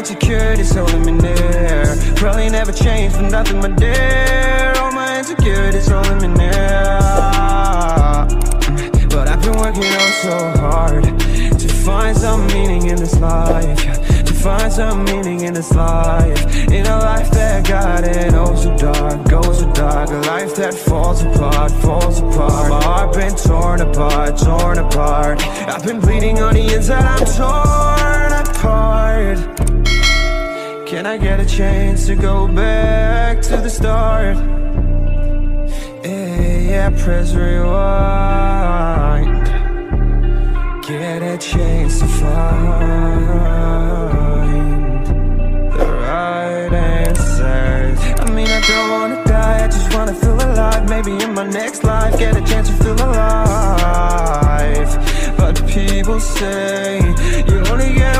insecurities holding me near Probably never change for nothing my dear. All my insecurities holding me near But I've been working on so hard To find some meaning in this life To find some meaning in this life. In a life that got it oh so dark, goes so dark. A life that falls apart, falls apart. My heart been torn apart, torn apart. I've been bleeding on the inside, I'm torn apart Can I get a chance to go back to the start? Yeah, yeah, press rewind. Get a chance to find the right answers. I mean, I don't wanna die, I just wanna feel alive. Maybe in my next life, get a chance to feel alive. But people say, you only get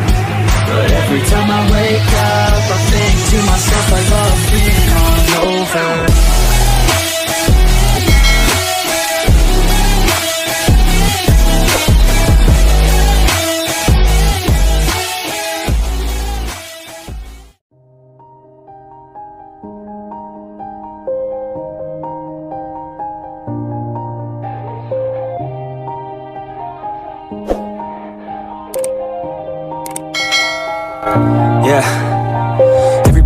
Yeah.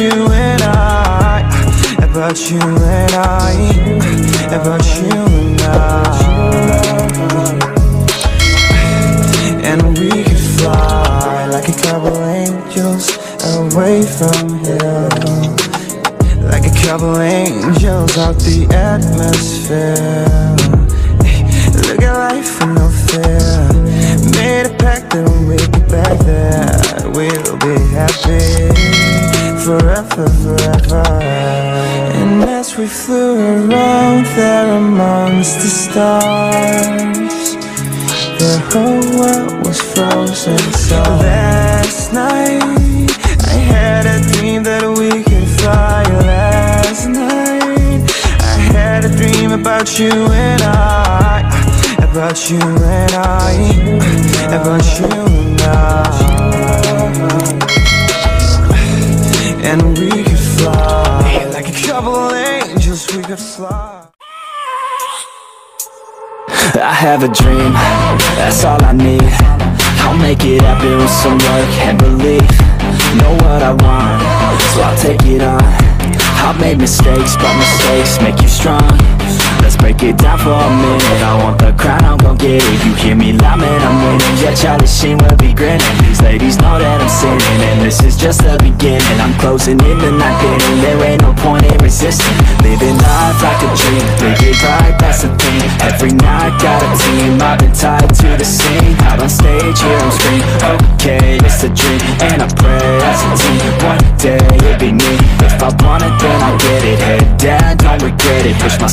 you and I, about you and I, about you and I. And we could fly like a couple angels away from here. Like a couple angels out the atmosphere. Look at life with no fear. Made a pact that when we get back there, we'll be happy forever, forever. And as we flew around there amongst the stars, the whole world was frozen. So last night, I had a dream that we could fly. Last night, I had a dream about you and I, about you and I, about you And we could fly. Like a couple angels. We could fly. I have a dream, that's all I need. I'll make it happen with some work and belief. Know what I want, so I'll take it on. I've made mistakes, but mistakes make you strong. Let's break it down for a minute. I want the crown, I'm gon' get it. You hear me loud, man, I'm Yeah, Charlie Sheen will be grinning. These ladies know that I'm sinning And this is just the beginning. I'm closing in the night inning There ain't no point in resisting. Living life like a dream Live it right, that's the thing. Every night, got a team I've been tied to the scene. Out on stage, here on screen Okay, it's a dream. And I pray as a team One day, it'll be me. If I want it, then I'll get it. Head down, don't regret it. Push my